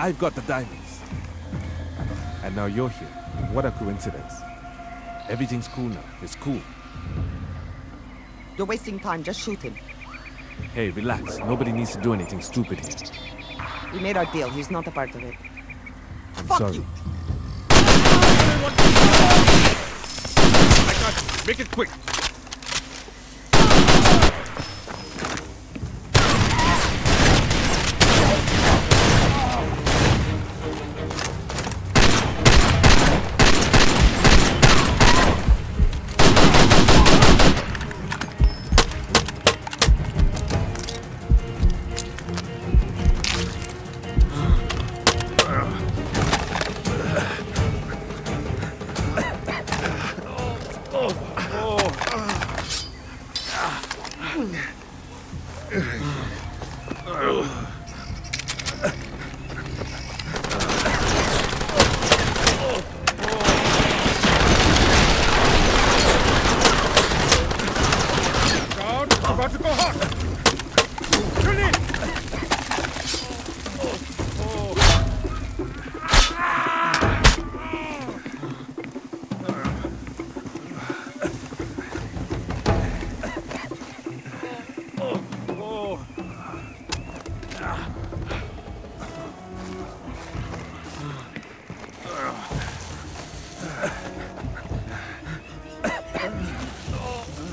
I've got the diamonds. And now you're here. What a coincidence. Everything's cool now. It's cool. You're wasting time. Just shoot him. Hey, relax. Nobody needs to do anything stupid here. We made our deal. He's not a part of it. I'm Fuck sorry. you. I got you. Make it quick.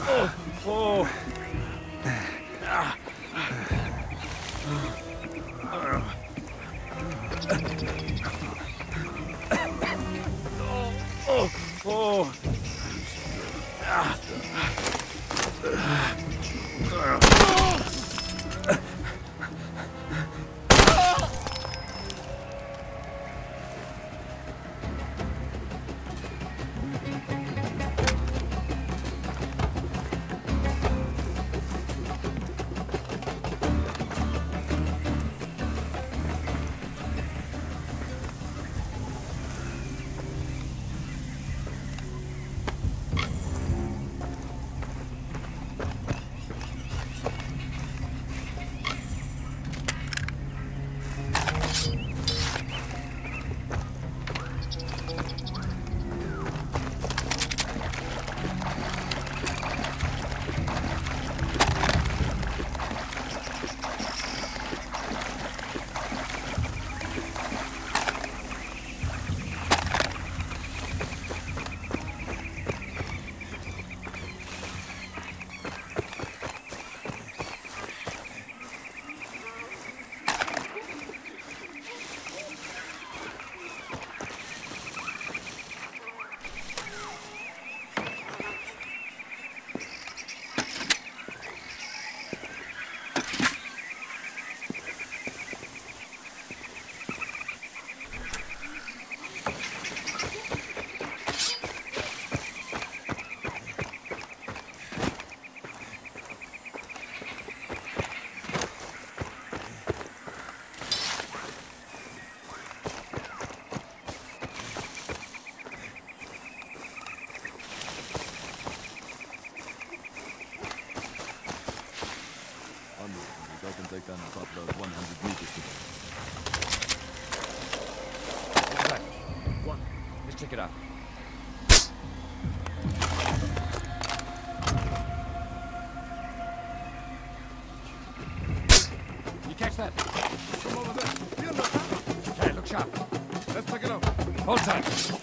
I can take down the top about 100 meters Right. One. Let's check it out. You catch that? Come over there. Okay, look sharp. Let's pick it up. Hold tight.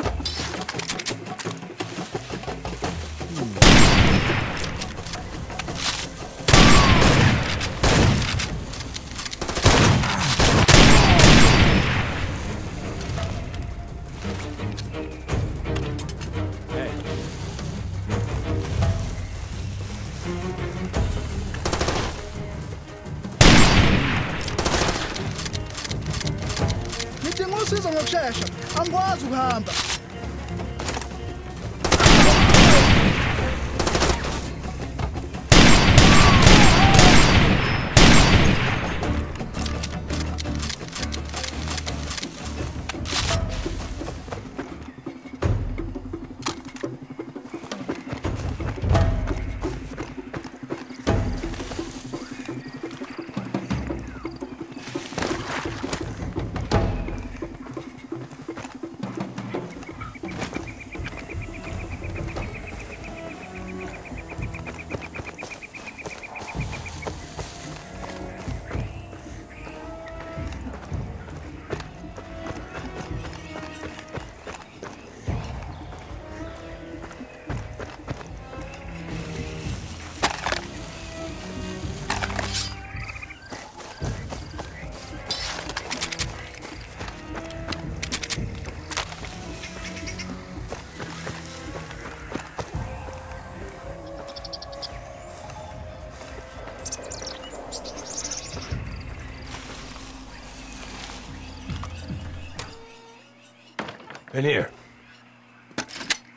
kushesha angikwazi ukuhamba In here.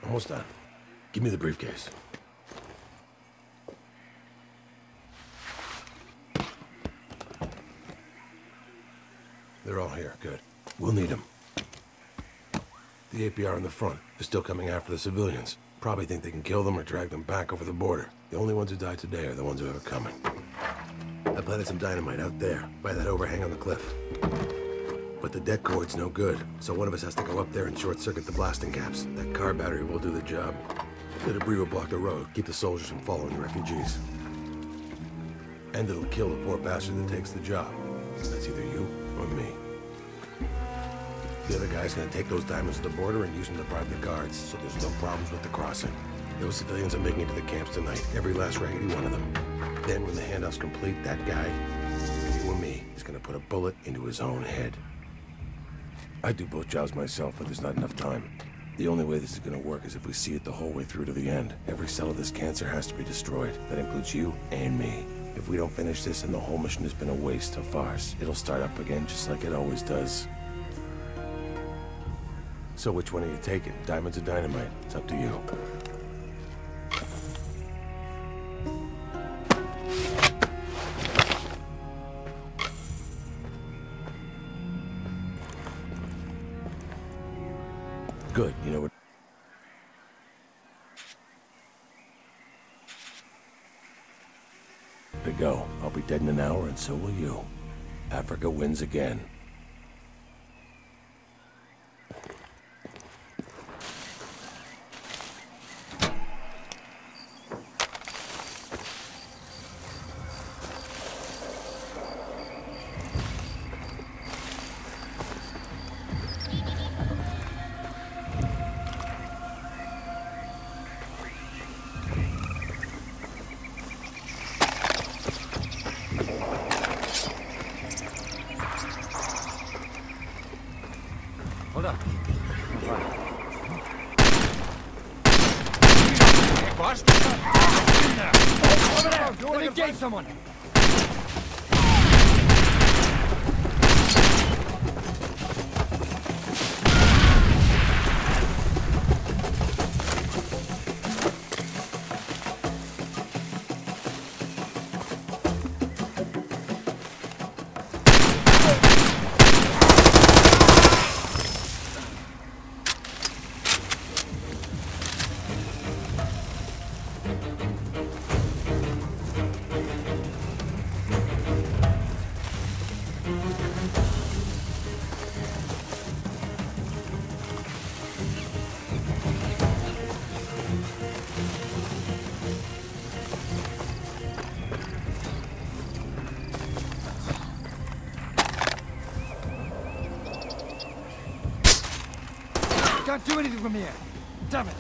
Almost done. Give me the briefcase. They're all here. Good. We'll need them. The APR in the front. They're still coming after the civilians. Probably think they can kill them or drag them back over the border. The only ones who died today are the ones who are coming. I planted some dynamite out there, by that overhang on the cliff. But the det cord's no good, so one of us has to go up there and short-circuit the blasting caps. That car battery will do the job. The debris will block the road, keep the soldiers from following the refugees. And it'll kill the poor bastard that takes the job. That's either you or me. The other guy's gonna take those diamonds to the border and use them to bribe the guards, so there's no problems with the crossing. Those civilians are making it to the camps tonight, every last raggedy one of them. Then when the handoff's complete, that guy, you or me, is gonna put a bullet into his own head. I do both jobs myself, but there's not enough time. The only way this is gonna work is if we see it the whole way through to the end. Every cell of this cancer has to be destroyed. That includes you and me. If we don't finish this, then the whole mission has been a waste, a farce. It'll start up again just like it always does. So which one are you taking? Diamonds or dynamite? It's up to you. Good, you know what? To go. I'll be dead in an hour, and so will you. Africa wins again. Hold up. Over there! Engage someone! Do anything from here. Damn it.